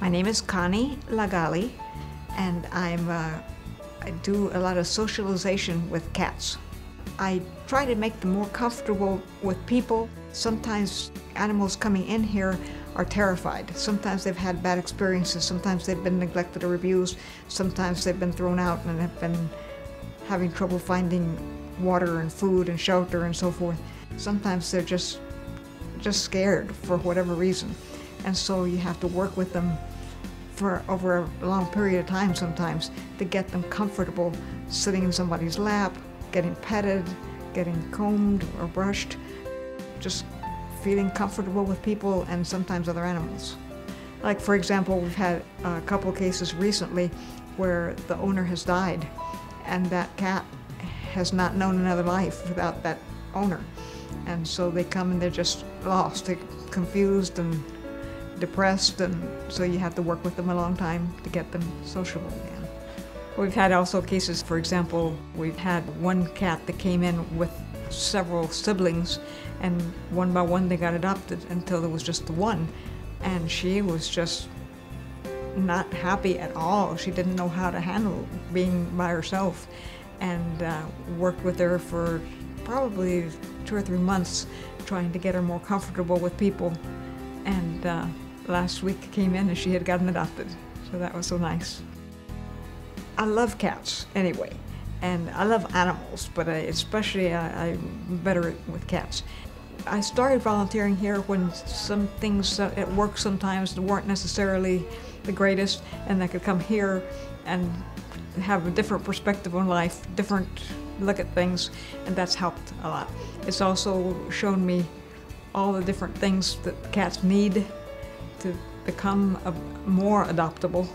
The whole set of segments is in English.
My name is Connie Lagali, and I'm uh, I do a lot of socialization with cats. I try to make them more comfortable with people. Sometimes animals coming in here are terrified. Sometimes they've had bad experiences. Sometimes they've been neglected or abused. Sometimes they've been thrown out and have been having trouble finding water and food and shelter and so forth. Sometimes they're just just scared for whatever reason. And so you have to work with them for over a long period of time sometimes to get them comfortable sitting in somebody's lap, getting petted, getting combed or brushed, just feeling comfortable with people and sometimes other animals. Like for example, we've had a couple cases recently where the owner has died and that cat has not known another life without that owner. And so they come and they're just lost, they're confused and depressed, and so you have to work with them a long time to get them sociable again. We've had also cases, for example, we've had one cat that came in with several siblings, and one by one they got adopted until there was just the one. And she was just not happy at all. She didn't know how to handle being by herself and uh, worked with her for probably two or three months trying to get her more comfortable with people. And uh, last week came in and she had gotten adopted. So that was so nice. I love cats anyway, and I love animals, but I, especially I, I'm better with cats. I started volunteering here when some things uh, at work sometimes weren't necessarily the greatest, and I could come here and have a different perspective on life, different look at things, and that's helped a lot. It's also shown me all the different things that cats need to become a, more adoptable.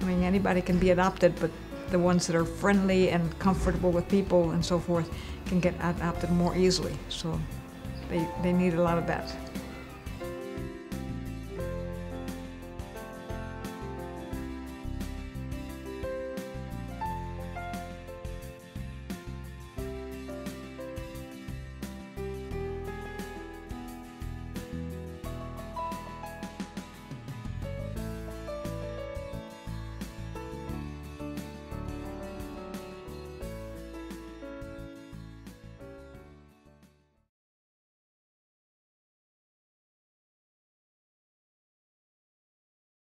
I mean, anybody can be adopted, but the ones that are friendly and comfortable with people and so forth can get adopted more easily. So they, they need a lot of that.